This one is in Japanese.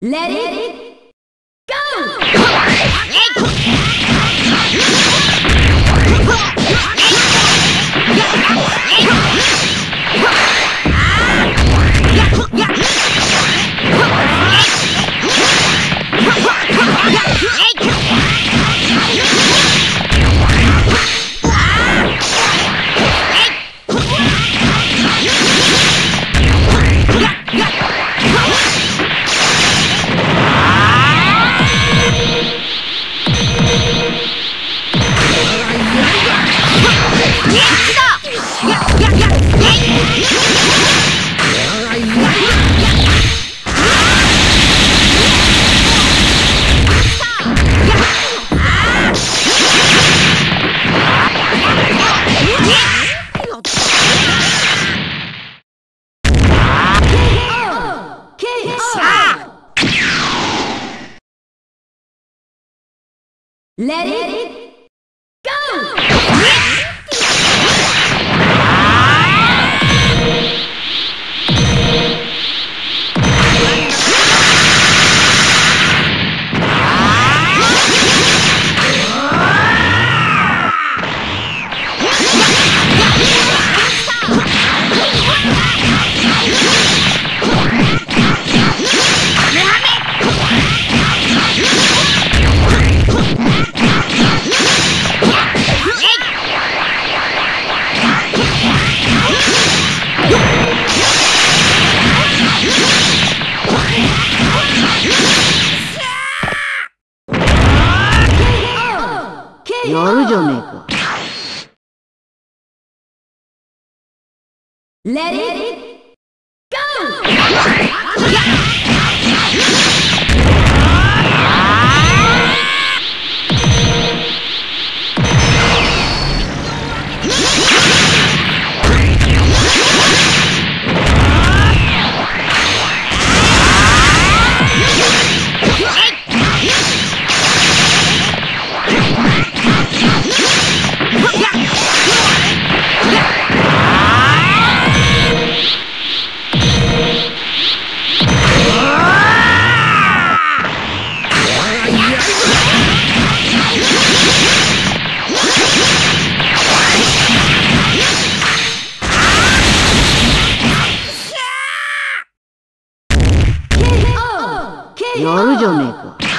Let it go! Let it go! やるじゃねえか Let it go! 夜よるじゃねえか。